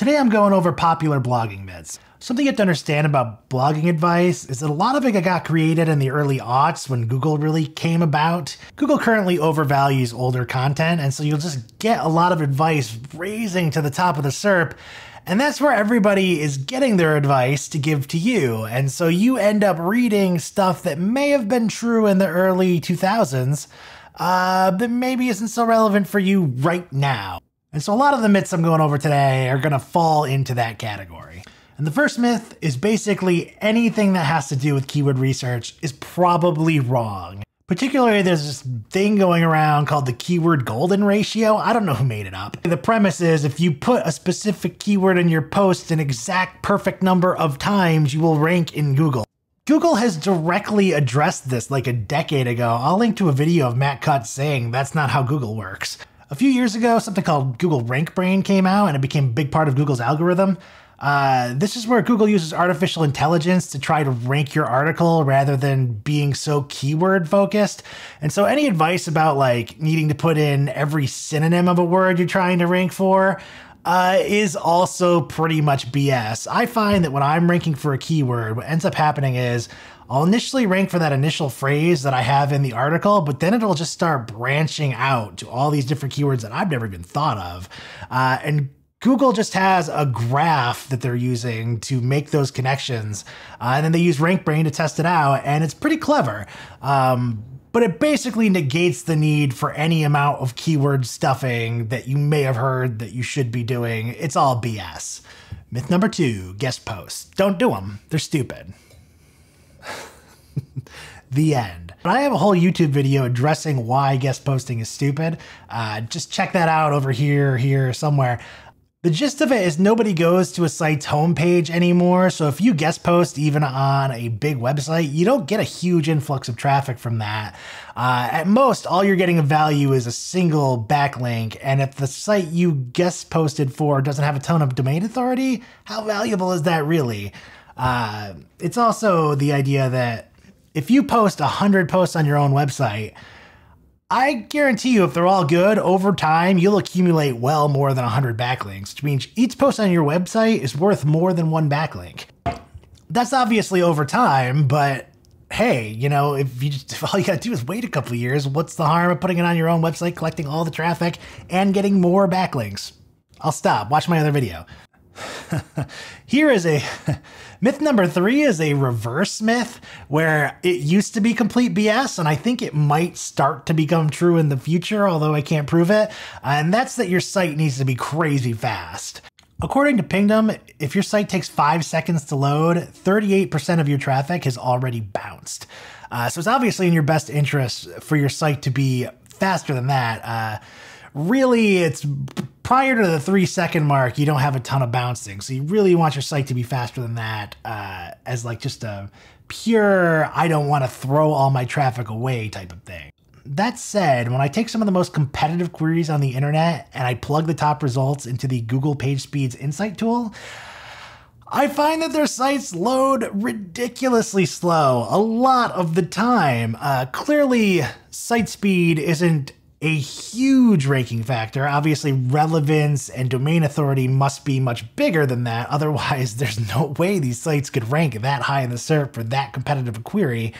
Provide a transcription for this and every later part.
Today I'm going over popular blogging myths. Something you have to understand about blogging advice is that a lot of it got created in the early aughts when Google really came about. Google currently overvalues older content, and so you'll just get a lot of advice raising to the top of the SERP. And that's where everybody is getting their advice to give to you. And so you end up reading stuff that may have been true in the early 2000s, uh, but maybe isn't so relevant for you right now. And so a lot of the myths I'm going over today are going to fall into that category. And the first myth is basically anything that has to do with keyword research is probably wrong. Particularly, there's this thing going around called the keyword golden ratio. I don't know who made it up. The premise is if you put a specific keyword in your post an exact perfect number of times, you will rank in Google. Google has directly addressed this like a decade ago. I'll link to a video of Matt Cutts saying that's not how Google works. A few years ago, something called Google RankBrain came out and it became a big part of Google's algorithm. Uh, this is where Google uses artificial intelligence to try to rank your article rather than being so keyword focused. And so, any advice about like needing to put in every synonym of a word you're trying to rank for uh, is also pretty much BS. I find that when I'm ranking for a keyword, what ends up happening is I'll initially rank for that initial phrase that I have in the article, but then it'll just start branching out to all these different keywords that I've never even thought of. Uh, and Google just has a graph that they're using to make those connections. Uh, and then they use RankBrain to test it out, and it's pretty clever. Um, but it basically negates the need for any amount of keyword stuffing that you may have heard that you should be doing. It's all BS. Myth number two guest posts. Don't do them, they're stupid. the end. But I have a whole YouTube video addressing why guest posting is stupid. Uh, just check that out over here, here, somewhere. The gist of it is nobody goes to a site's homepage anymore, so if you guest post even on a big website, you don't get a huge influx of traffic from that. Uh, at most, all you're getting of value is a single backlink, and if the site you guest posted for doesn't have a ton of domain authority, how valuable is that really? Uh, it's also the idea that if you post 100 posts on your own website, I guarantee you, if they're all good, over time, you'll accumulate well more than 100 backlinks, which means each post on your website is worth more than one backlink. That's obviously over time, but hey, you know, if you just, if all you gotta do is wait a couple years, what's the harm of putting it on your own website, collecting all the traffic, and getting more backlinks? I'll stop. Watch my other video. Here is a myth number three is a reverse myth where it used to be complete BS, and I think it might start to become true in the future, although I can't prove it. And that's that your site needs to be crazy fast. According to Pingdom, if your site takes five seconds to load, 38% of your traffic has already bounced. Uh, so it's obviously in your best interest for your site to be faster than that. Uh, really, it's prior to the three second mark, you don't have a ton of bouncing. So you really want your site to be faster than that uh, as like just a pure, I don't want to throw all my traffic away type of thing. That said, when I take some of the most competitive queries on the internet and I plug the top results into the Google PageSpeed's Insight tool, I find that their sites load ridiculously slow a lot of the time. Uh, clearly, site speed isn't a huge ranking factor. Obviously, relevance and domain authority must be much bigger than that. Otherwise, there's no way these sites could rank that high in the SERP for that competitive a query.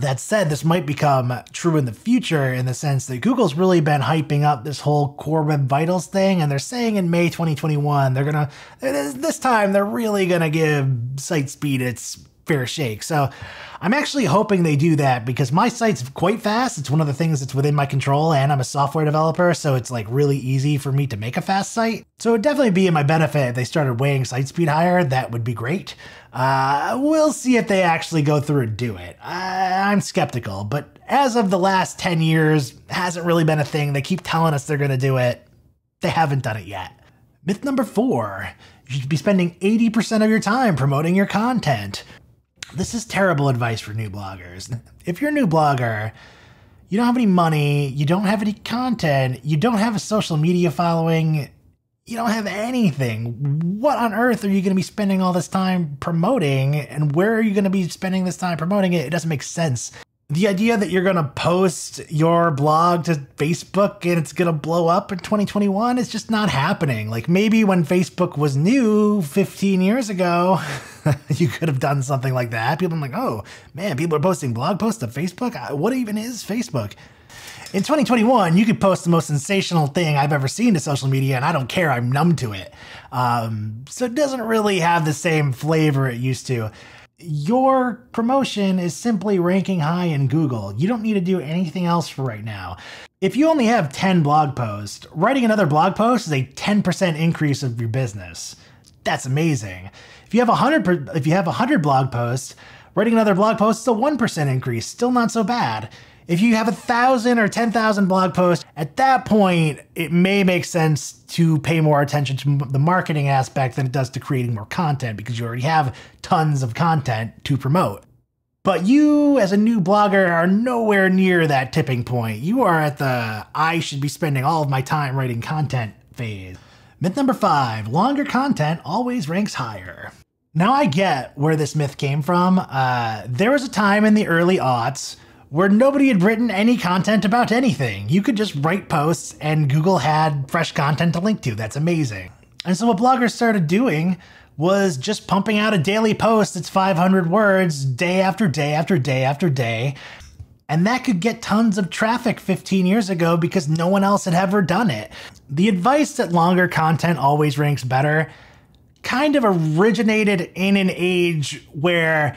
That said, this might become true in the future in the sense that Google's really been hyping up this whole Core Web Vitals thing, and they're saying in May 2021 they're gonna this time they're really gonna give site speed its fair shake. So I'm actually hoping they do that because my site's quite fast. It's one of the things that's within my control, and I'm a software developer, so it's like really easy for me to make a fast site. So it would definitely be in my benefit if they started weighing site speed higher. That would be great. Uh, we'll see if they actually go through and do it. I'm skeptical, but as of the last 10 years, hasn't really been a thing. They keep telling us they're going to do it. They haven't done it yet. Myth number four you should be spending 80% of your time promoting your content. This is terrible advice for new bloggers. If you're a new blogger, you don't have any money, you don't have any content, you don't have a social media following, you don't have anything. What on earth are you going to be spending all this time promoting? And where are you going to be spending this time promoting it? It doesn't make sense. The idea that you're going to post your blog to Facebook and it's going to blow up in 2021 is just not happening. Like maybe when Facebook was new 15 years ago, you could have done something like that. People are like, oh man, people are posting blog posts to Facebook. What even is Facebook? In 2021, you could post the most sensational thing I've ever seen to social media, and I don't care. I'm numb to it. Um, so it doesn't really have the same flavor it used to your promotion is simply ranking high in Google. You don't need to do anything else for right now. If you only have 10 blog posts, writing another blog post is a 10% increase of your business. That's amazing. If you have 100 if you have 100 blog posts, writing another blog post is a 1% increase, still not so bad. If you have a thousand or 10,000 blog posts, at that point, it may make sense to pay more attention to the marketing aspect than it does to creating more content because you already have tons of content to promote. But you, as a new blogger, are nowhere near that tipping point. You are at the I should be spending all of my time writing content phase. Myth number five longer content always ranks higher. Now, I get where this myth came from. Uh, there was a time in the early aughts where nobody had written any content about anything. You could just write posts and Google had fresh content to link to. That's amazing. And so what bloggers started doing was just pumping out a daily post that's 500 words day after day after day after day. And that could get tons of traffic 15 years ago because no one else had ever done it. The advice that longer content always ranks better kind of originated in an age where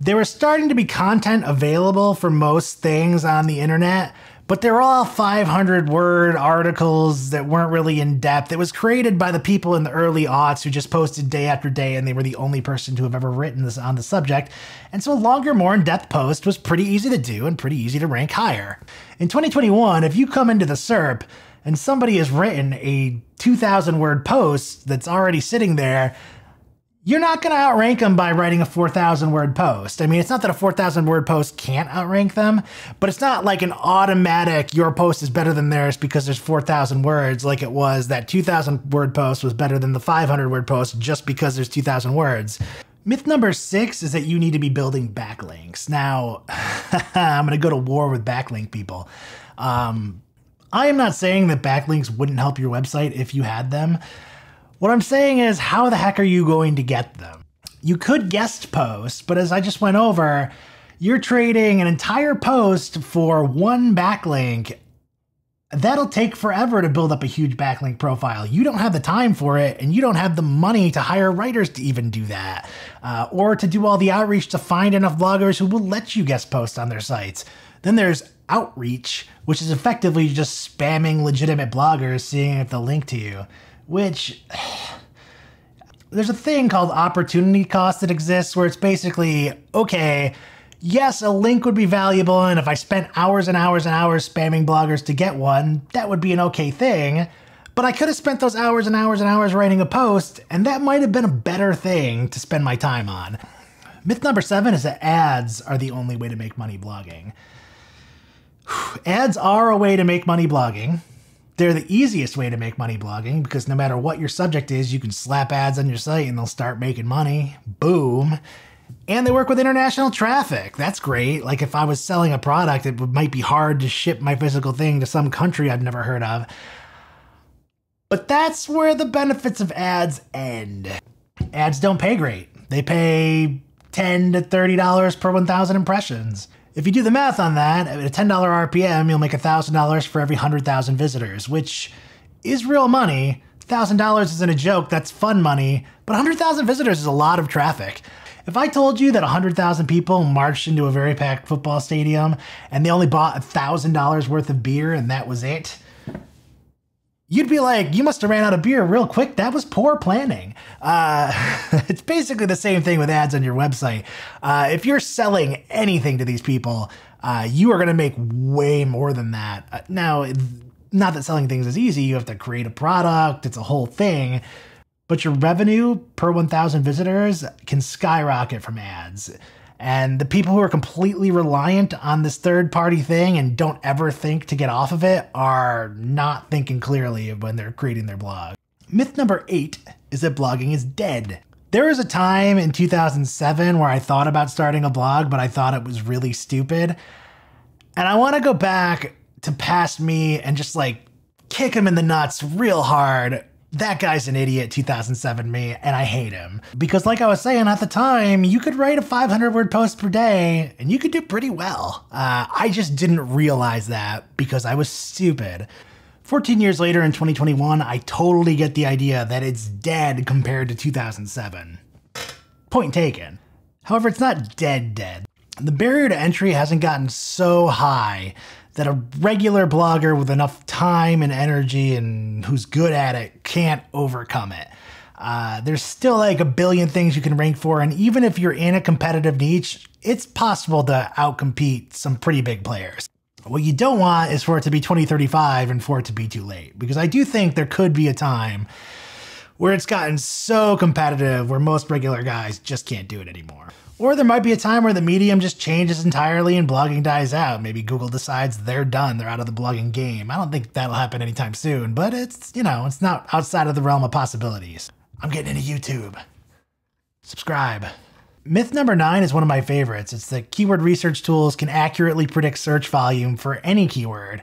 there was starting to be content available for most things on the internet, but they're all 500 word articles that weren't really in depth. It was created by the people in the early aughts who just posted day after day, and they were the only person to have ever written this on the subject. And so a longer, more in depth post was pretty easy to do and pretty easy to rank higher. In 2021, if you come into the SERP and somebody has written a 2,000 word post that's already sitting there, you're not going to outrank them by writing a 4,000 word post. I mean, it's not that a 4,000 word post can't outrank them, but it's not like an automatic your post is better than theirs because there's 4,000 words, like it was that 2,000 word post was better than the 500 word post just because there's 2,000 words. Myth number six is that you need to be building backlinks. Now, I'm going to go to war with backlink people. Um, I am not saying that backlinks wouldn't help your website if you had them. What I'm saying is, how the heck are you going to get them? You could guest post, but as I just went over, you're trading an entire post for one backlink. That'll take forever to build up a huge backlink profile. You don't have the time for it, and you don't have the money to hire writers to even do that, uh, or to do all the outreach to find enough bloggers who will let you guest post on their sites. Then there's outreach, which is effectively just spamming legitimate bloggers, seeing if they'll link to you which there's a thing called opportunity cost that exists where it's basically okay yes a link would be valuable and if i spent hours and hours and hours spamming bloggers to get one that would be an okay thing but i could have spent those hours and hours and hours writing a post and that might have been a better thing to spend my time on. Myth number seven is that ads are the only way to make money blogging. Ads are a way to make money blogging they're the easiest way to make money blogging because no matter what your subject is, you can slap ads on your site and they'll start making money. Boom. And they work with international traffic. That's great. Like if I was selling a product, it might be hard to ship my physical thing to some country I've never heard of. But that's where the benefits of ads end. Ads don't pay great. They pay 10 to $30 per 1,000 impressions. If you do the math on that, at a $10 RPM, you'll make $1,000 for every 100,000 visitors, which is real money. $1,000 isn't a joke, that's fun money, but 100,000 visitors is a lot of traffic. If I told you that 100,000 people marched into a very packed football stadium and they only bought $1,000 worth of beer and that was it, you'd be like, you must have ran out of beer real quick. That was poor planning. Uh, it's basically the same thing with ads on your website. Uh, if you're selling anything to these people, uh, you are going to make way more than that. Uh, now, not that selling things is easy. You have to create a product. It's a whole thing. But your revenue per 1,000 visitors can skyrocket from ads. And the people who are completely reliant on this third party thing and don't ever think to get off of it are not thinking clearly when they're creating their blog. Myth number eight is that blogging is dead. There was a time in 2007 where I thought about starting a blog, but I thought it was really stupid. And I want to go back to past me and just like kick him in the nuts real hard. That guy's an idiot, 2007 me, and I hate him. Because, like I was saying at the time, you could write a 500 word post per day and you could do pretty well. Uh, I just didn't realize that because I was stupid. 14 years later in 2021, I totally get the idea that it's dead compared to 2007. Point taken. However, it's not dead dead. The barrier to entry hasn't gotten so high that a regular blogger with enough time and energy and who's good at it can't overcome it. Uh, there's still like a billion things you can rank for, and even if you're in a competitive niche, it's possible to outcompete some pretty big players. What you don't want is for it to be 2035 and for it to be too late, because I do think there could be a time where it's gotten so competitive where most regular guys just can't do it anymore. Or there might be a time where the medium just changes entirely and blogging dies out. Maybe Google decides they're done, they're out of the blogging game. I don't think that'll happen anytime soon, but it's, you know, it's not outside of the realm of possibilities. I'm getting into YouTube. Subscribe. Myth number nine is one of my favorites. It's that keyword research tools can accurately predict search volume for any keyword.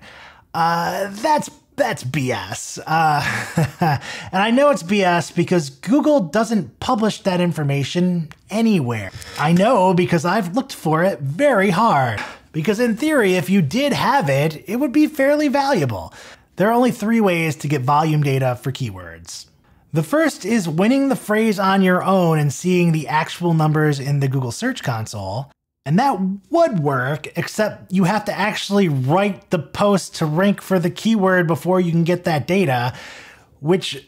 Uh, that's that's BS. Uh, and I know it's BS because Google doesn't publish that information anywhere. I know because I've looked for it very hard. Because in theory, if you did have it, it would be fairly valuable. There are only three ways to get volume data for keywords. The first is winning the phrase on your own and seeing the actual numbers in the Google Search Console. And that would work, except you have to actually write the post to rank for the keyword before you can get that data, which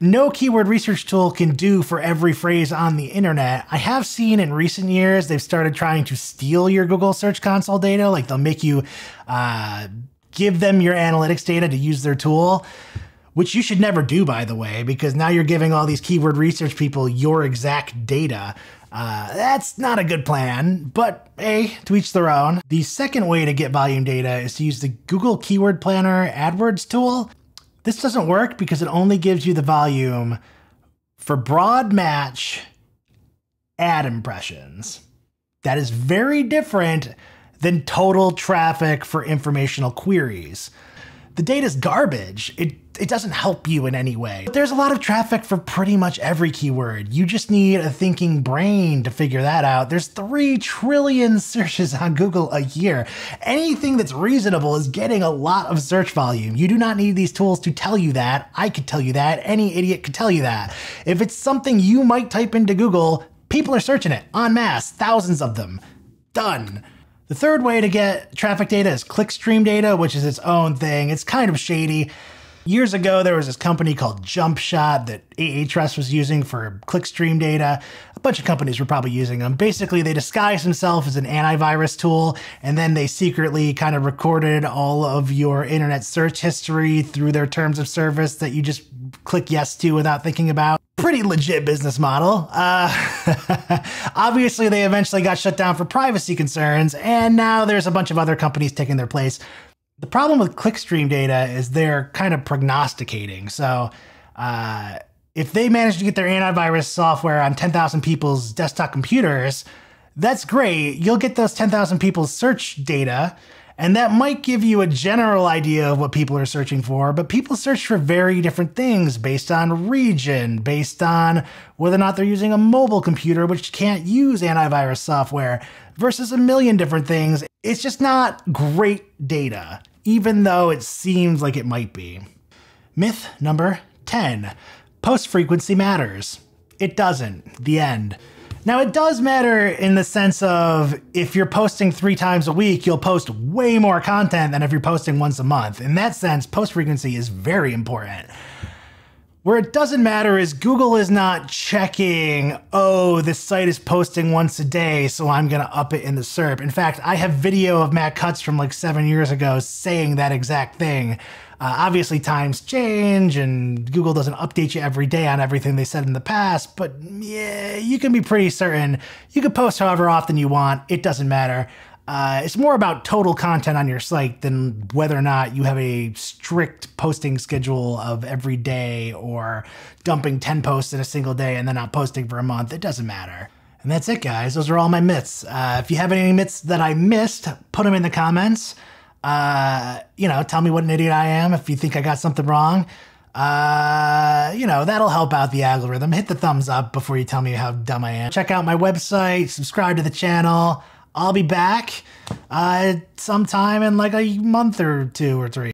no keyword research tool can do for every phrase on the internet. I have seen in recent years they've started trying to steal your Google Search Console data. Like they'll make you uh, give them your analytics data to use their tool, which you should never do, by the way, because now you're giving all these keyword research people your exact data. Uh, that's not a good plan, but hey, to each their own. The second way to get volume data is to use the Google Keyword Planner AdWords tool. This doesn't work because it only gives you the volume for broad match ad impressions. That is very different than total traffic for informational queries. The data is garbage. It it doesn't help you in any way. There's a lot of traffic for pretty much every keyword. You just need a thinking brain to figure that out. There's 3 trillion searches on Google a year. Anything that's reasonable is getting a lot of search volume. You do not need these tools to tell you that. I could tell you that. Any idiot could tell you that. If it's something you might type into Google, people are searching it en masse, thousands of them. Done. The third way to get traffic data is clickstream data, which is its own thing. It's kind of shady. Years ago, there was this company called JumpShot that Ahrefs was using for clickstream data. A bunch of companies were probably using them. Basically, they disguised themselves as an antivirus tool, and then they secretly kind of recorded all of your internet search history through their terms of service that you just click yes to without thinking about. Pretty legit business model. Uh, obviously, they eventually got shut down for privacy concerns, and now there's a bunch of other companies taking their place. The problem with clickstream data is they're kind of prognosticating. So uh, if they manage to get their antivirus software on 10,000 people's desktop computers, that's great. You'll get those 10,000 people's search data, and that might give you a general idea of what people are searching for, but people search for very different things based on region, based on whether or not they're using a mobile computer, which can't use antivirus software, versus a million different things. It's just not great data, even though it seems like it might be. Myth number 10 Post frequency matters. It doesn't. The end. Now, it does matter in the sense of if you're posting three times a week, you'll post way more content than if you're posting once a month. In that sense, post frequency is very important. Where it doesn't matter is Google is not checking, oh, this site is posting once a day, so I'm gonna up it in the SERP. In fact, I have video of Matt Cutts from like seven years ago saying that exact thing. Uh, obviously, times change, and Google doesn't update you every day on everything they said in the past, but yeah, you can be pretty certain you can post however often you want. It doesn't matter. Uh, it's more about total content on your site than whether or not you have a strict posting schedule of every day or dumping 10 posts in a single day and then not posting for a month. It doesn't matter. And that's it, guys. Those are all my myths. Uh, if you have any myths that I missed, put them in the comments. Uh, you know, tell me what an idiot I am if you think I got something wrong. Uh, you know, that'll help out the algorithm. Hit the thumbs up before you tell me how dumb I am. Check out my website, subscribe to the channel. I'll be back uh, sometime in like a month or two or three.